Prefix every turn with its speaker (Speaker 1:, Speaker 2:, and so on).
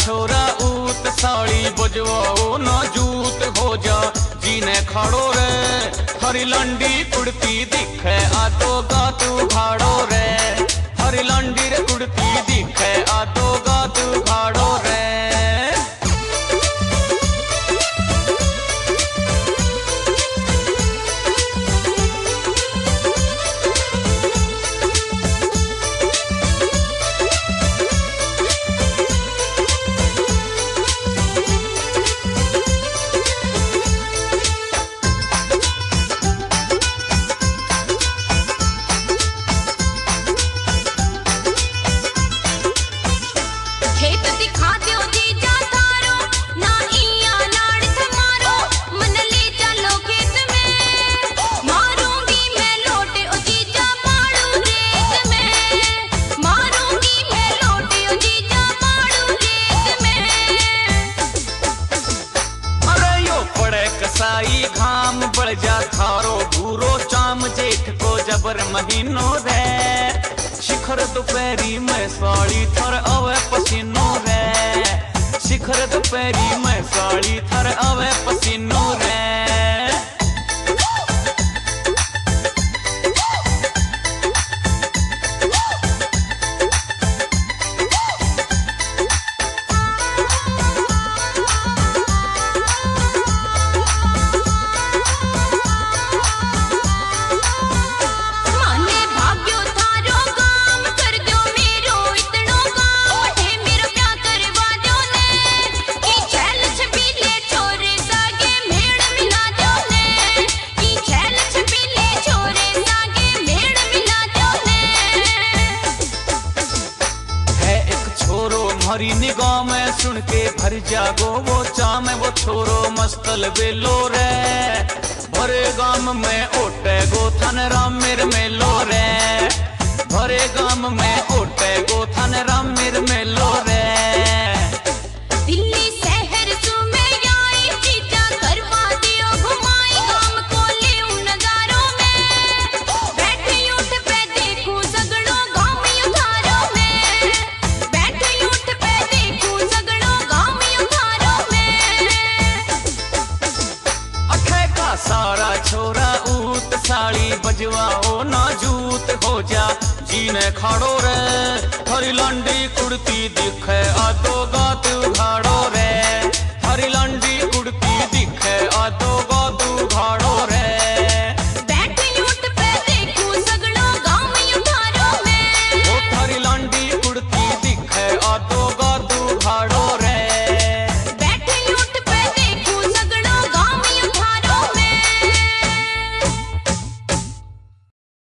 Speaker 1: छोरा ऊत साड़ी बजवाओ ना जूत हो जा। जीने खड़ो रे, हरी लंडी कुड़ती दिखे, आतो गा तू खाड़ो रे। हरी लंडी रे कुड़ती दिखे, आतो गा तू खाड़ो जा थारो भूरो चाम जेठ को जबर महीनो रे। शिखर दोपहरी में साड़ी थर अवे पसीनो रे। शिखर दोपहरी में साड़ी थर अवे
Speaker 2: मरी
Speaker 1: निगाह में सुन के भर जागो, वो चाम वो छोरो मस्तल बेलो रे। भरे गाम में ओटे गो थन राम मेर मेलो रे। भरे गाम में ओटे गो थन राम मेर मेलो रे। इने खाड़ो रे। थरी लंडी कुर्ती दिखे आदो गात